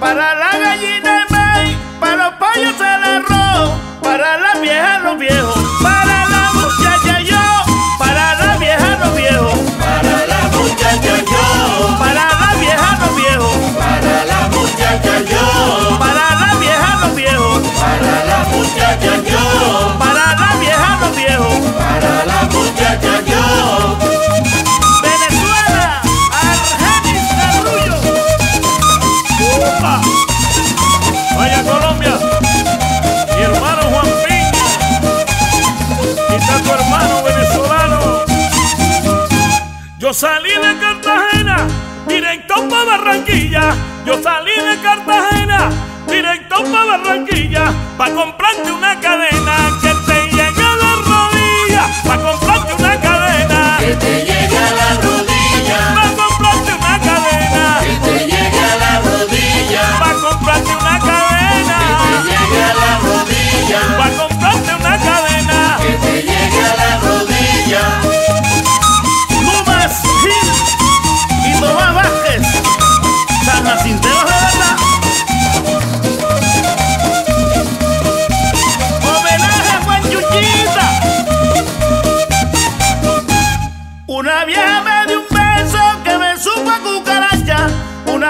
para la gallina. Yo salí de Cartagena, directo para Barranquilla. Yo salí de Cartagena, directo para Barranquilla, para comprarte una cadena que te llegue a la rodilla, para comprarte una cadena que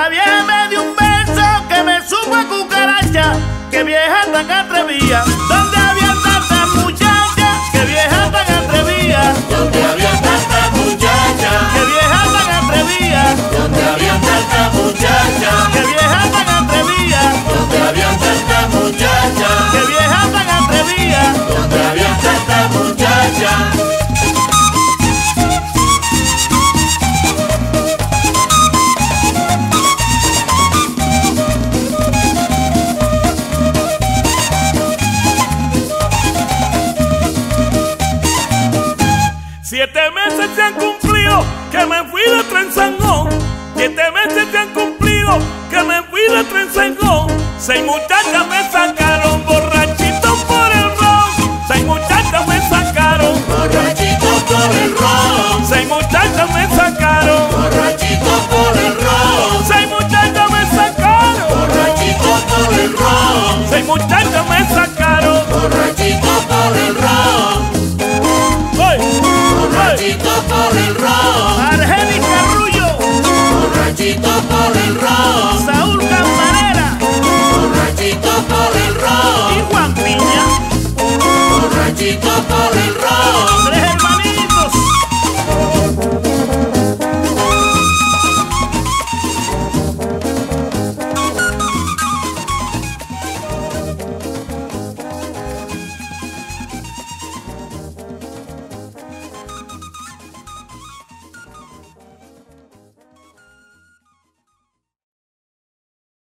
Una vieja me dio un beso que me supo a cucaracha. Que vieja tan atrevida. Siete meses se han cumplido que me fui de Trenzangón. Siete meses se han cumplido que me fui de Trenzangón. Seis muchachas me sacaron borrachito por el ron, Saúl Campanera borrachito por el y ron, Juan Piña. borrachito por